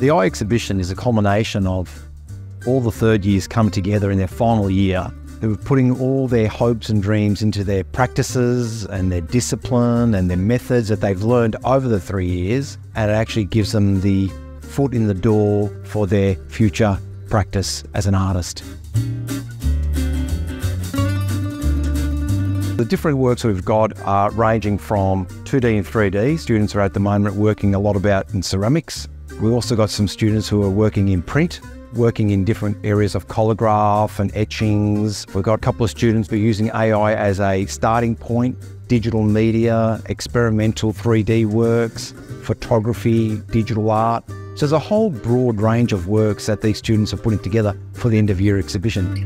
The Eye exhibition is a culmination of all the third years come together in their final year who are putting all their hopes and dreams into their practices and their discipline and their methods that they've learned over the three years. And it actually gives them the foot in the door for their future practice as an artist. The different works we've got are ranging from 2D and 3D. Students are at the moment working a lot about in ceramics. We've also got some students who are working in print, working in different areas of collagraph and etchings. We've got a couple of students who are using AI as a starting point, digital media, experimental 3D works, photography, digital art. So there's a whole broad range of works that these students are putting together for the end of year exhibition.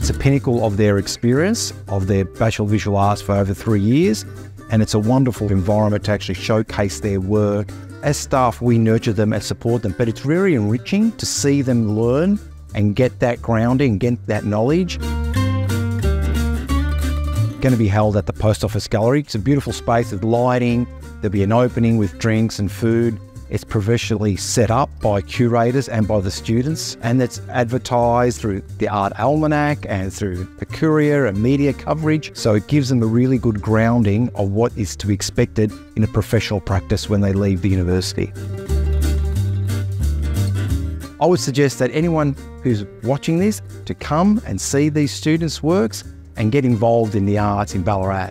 It's a pinnacle of their experience, of their Bachelor of Visual Arts for over three years, and it's a wonderful environment to actually showcase their work. As staff, we nurture them and support them, but it's very enriching to see them learn and get that grounding, get that knowledge. Going to be held at the Post Office Gallery. It's a beautiful space with lighting. There'll be an opening with drinks and food. It's professionally set up by curators and by the students, and it's advertised through the Art Almanac and through the Courier and media coverage. So it gives them a really good grounding of what is to be expected in a professional practice when they leave the university. I would suggest that anyone who's watching this to come and see these students' works and get involved in the arts in Ballarat.